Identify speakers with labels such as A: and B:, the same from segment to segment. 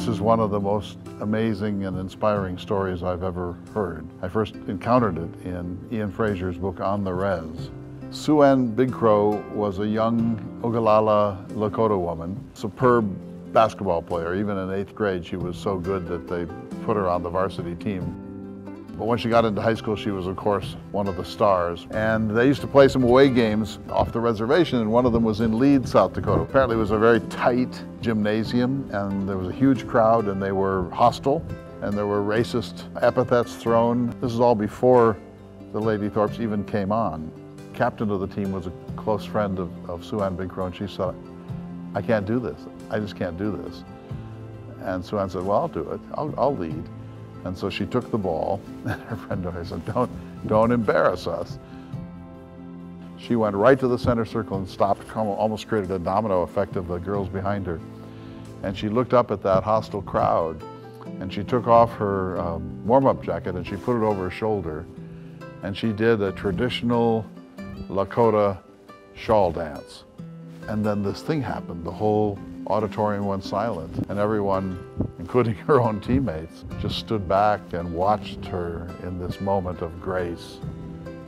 A: This is one of the most amazing and inspiring stories I've ever heard. I first encountered it in Ian Frazier's book On the Rez. Sue Ann Big Crow was a young Ogallala Lakota woman, superb basketball player. Even in eighth grade, she was so good that they put her on the varsity team. But when she got into high school, she was, of course, one of the stars. And they used to play some away games off the reservation, and one of them was in Lead, South Dakota. Apparently, it was a very tight gymnasium, and there was a huge crowd, and they were hostile, and there were racist epithets thrown. This is all before the Lady Thorpes even came on. Captain of the team was a close friend of, of Sue Ann Big and she said, I can't do this. I just can't do this. And Sue Ann said, well, I'll do it. I'll, I'll lead. And so she took the ball, and her friend Dory said, don't, don't embarrass us. She went right to the center circle and stopped, almost created a domino effect of the girls behind her. And she looked up at that hostile crowd, and she took off her um, warm-up jacket and she put it over her shoulder, and she did a traditional Lakota shawl dance. And then this thing happened. The whole auditorium went silent, and everyone, including her own teammates, just stood back and watched her in this moment of grace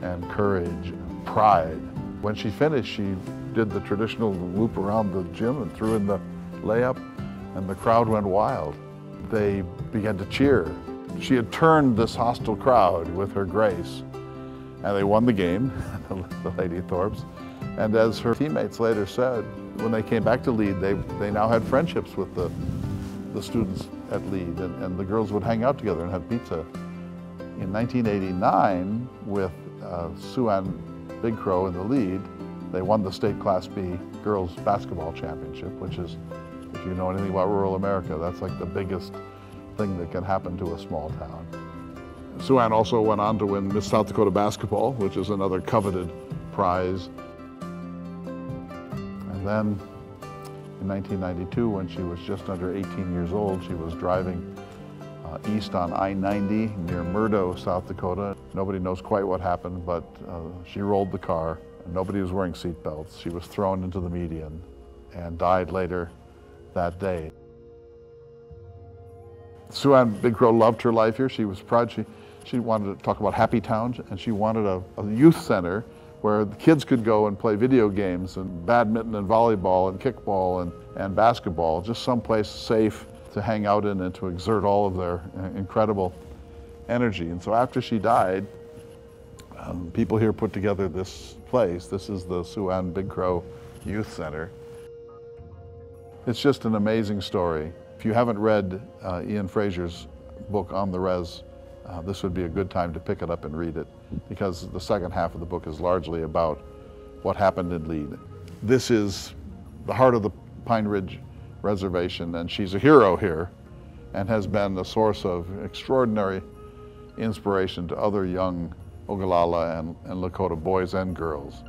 A: and courage and pride. When she finished, she did the traditional loop around the gym and threw in the layup, and the crowd went wild. They began to cheer. She had turned this hostile crowd with her grace, and they won the game, the Lady Thorpes. And as her teammates later said, when they came back to Lead, they, they now had friendships with the, the students at Lead, and, and the girls would hang out together and have pizza. In 1989, with uh, Sue Ann Big Crow in the lead, they won the state Class B girls basketball championship, which is, if you know anything about rural America, that's like the biggest thing that can happen to a small town. Sue Ann also went on to win Miss South Dakota basketball, which is another coveted prize. Then in 1992, when she was just under 18 years old, she was driving uh, east on I-90 near Murdo, South Dakota. Nobody knows quite what happened, but uh, she rolled the car. And nobody was wearing seat belts. She was thrown into the median and died later that day. Sue Ann Big Crow loved her life here. She was proud. She, she wanted to talk about happy towns, and she wanted a, a youth center where the kids could go and play video games and badminton and volleyball and kickball and, and basketball, just someplace safe to hang out in and to exert all of their uh, incredible energy. And so after she died, um, people here put together this place. This is the Sue Ann Big Crow Youth Center. It's just an amazing story. If you haven't read uh, Ian Frazier's book On the Rez, uh, this would be a good time to pick it up and read it because the second half of the book is largely about what happened in Lead. This is the heart of the Pine Ridge Reservation and she's a hero here and has been a source of extraordinary inspiration to other young Ogallala and, and Lakota boys and girls.